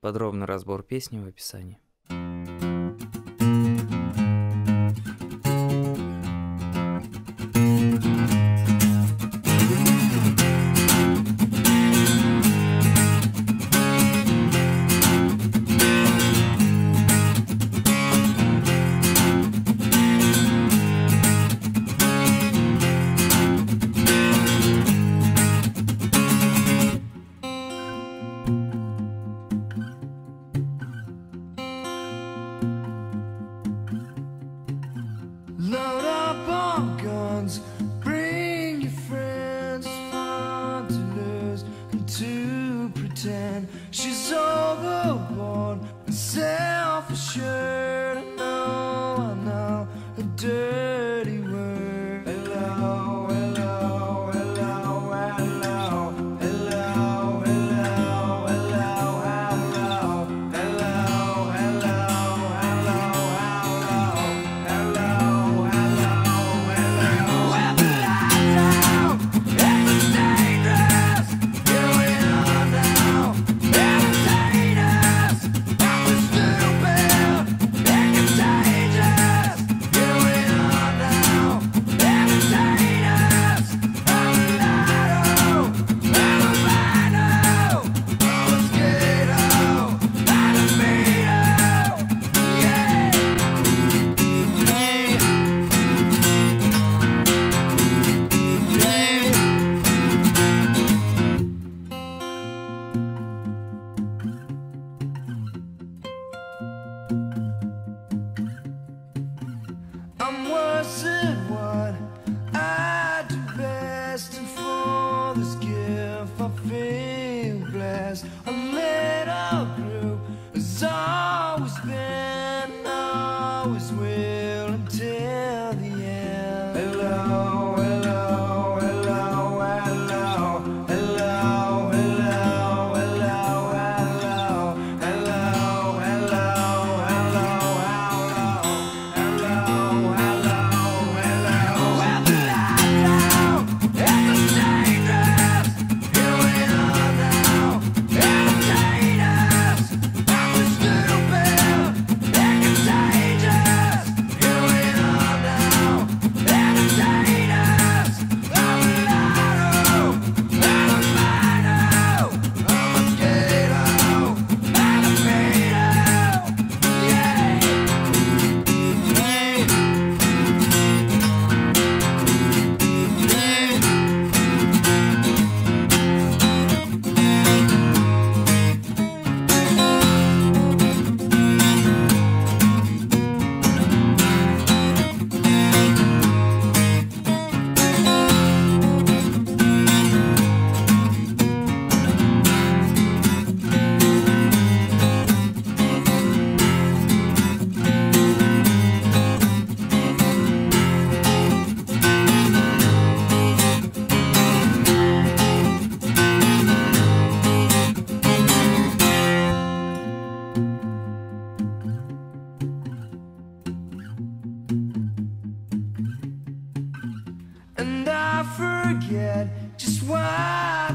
Подробный разбор песни в описании. To pretend she's overboard and self-assured. I know, I know, a dirty what I do best, and for this gift I feel blessed. A little group has always been, just why